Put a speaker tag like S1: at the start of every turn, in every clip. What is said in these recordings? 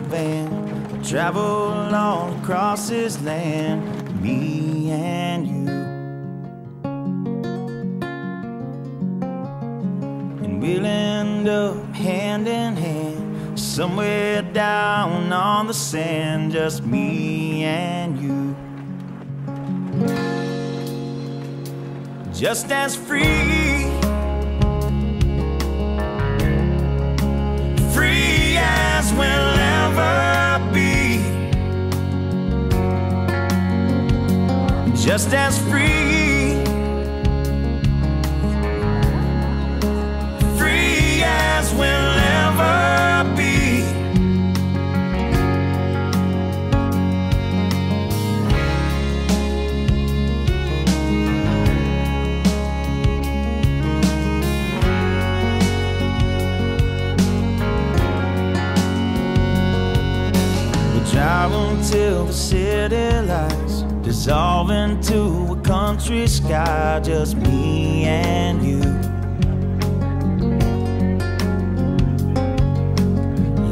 S1: van, travel all across this land, me and you. And we'll end up hand in hand, somewhere down on the sand, just me and you. Just as free Just as free, free as we'll ever be. We drive until the city lights dissolve into a country sky, just me and you.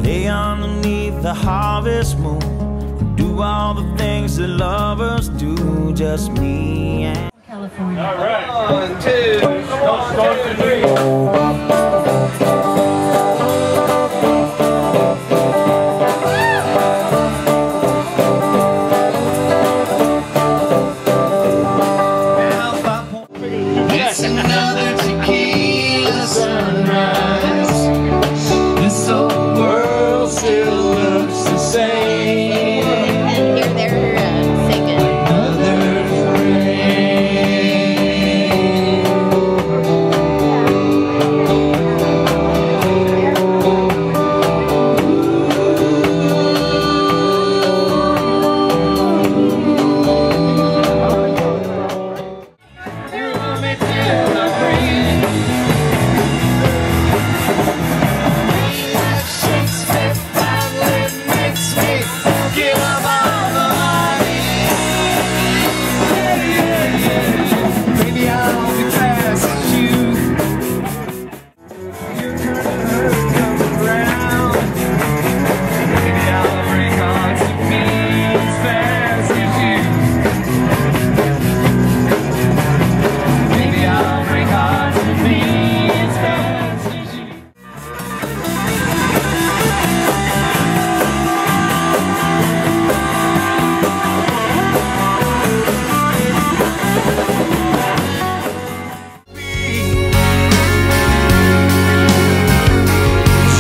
S1: Lay underneath the harvest moon, and do all the things that lovers do, just me and
S2: California.
S3: All right. One, two. Don't start to three.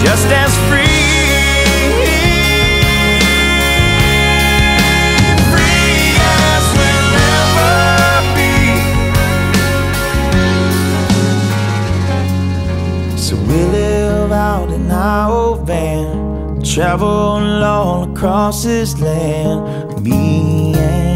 S1: Just as free. So we live out in our old van, travel all across this land, me and